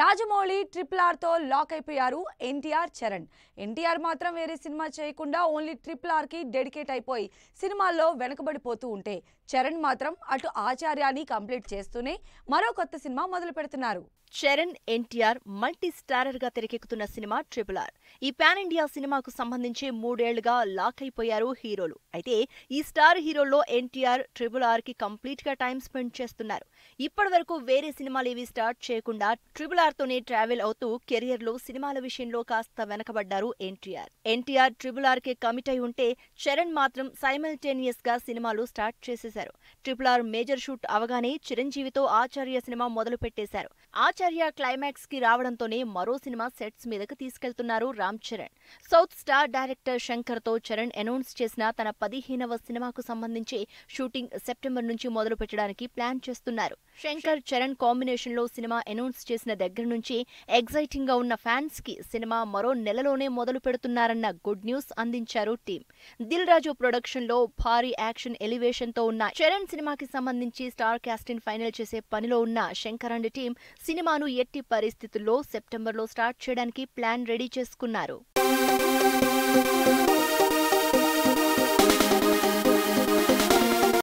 Rajamouli triple ఆర్తో lock అయిపోయారు ఎన్టీఆర్ చరణ్. ఎన్టీఆర్ మాత్రం వేరే సినిమా చేయకుండా ఓన్లీ ట్రిపుల్ ఆర్కి డెడికేట్ అయిపోయి సినిమాల్లో వెనకబడిపోతూ ఉంటే చరణ్ మాత్రం అటు ఆచార్యాన్ని కంప్లీట్ చేస్తూనే మరో కొత్త సినిమా మొదలు పెడుతున్నారు. చరణ్ ఎన్టీఆర్ మల్టీ స్టారర్గా తెరకెక్కుతున్న సినిమా ట్రిపుల్ ఆర్ ఈ పాన్ ఇండియా సినిమాకు సంబంధించి మూడేళ్ళుగా లాక్ అయిపోయారు హీరోలు. అయితే ఈ స్టార్ హీరోల్లో ఎన్టీఆర్ ట్రిపుల్ ఆర్కి కంప్లీట్గా టైం స్పెండ్ చేస్తున్నారు. ఇప్పటి వరకు వేరే సినిమాలు ఏవి స్టార్ట్ చేయకుండా ట్రిపుల్ ఆర్ తోనే ట్రావెల్ అవుతూ కెరియర్లో సినిమాల విషయంలో కాస్త వెనకబడ్డారు ఎన్టీఆర్. ఎన్టీఆర్ ట్రిపుల్ ఆర్కే కమిట్ అయి ఉంటే చరణ్ మాత్రం సైమల్టేనియస్గా సినిమాలు స్టార్ట్ చేసేశారు. ట్రిపుల్ ఆర్ మేజర్ షూట్ అవగానే చిరంజీవితో ఆచార్య సినిమా మొదలు పెట్టేశారు. ఆచార్య క్లైమాక్స్కి రావడంతోనే మరో సినిమా సెట్స్ మీదకు తీసుకెళ్తున్నారు Ram Charan. South star director శంకర్తో Charan announce చేసిన తన పదిహేనవ సినిమాకు సంబంధించి షూటింగ్ సెప్టెంబర్ నుంచి మొదలు పెట్టడానికి ప్లాన్ చేస్తున్నారు. శంకర్ చరణ్ కాంబినేషన్లో సినిమా అనౌన్స్ చేసిన దగ్గర నుంచి ఎగ్జైటింగ్గా ఉన్న ఫ్యాన్స్కి సినిమా మరో నెలలోనే మొదలు పెడుతున్నారన్న గుడ్ న్యూస్ అందించారు టీం దిల్ రాజు ప్రొడక్షన్లో భారీ యాక్షన్ ఎలివేషన్తో ఉన్న చరణ్ సినిమాకి సంబంధించి స్టార్ క్యాస్టింగ్ ఫైనల్ చేసే పనిలో ఉన్న శంకర్ అండ్ టీం సినిమాను ఎట్టి పరిస్థితుల్లో సెప్టెంబర్లో స్టార్ట్ చేయడానికి ప్లాన్ రెడీ చేసుకున్నారు.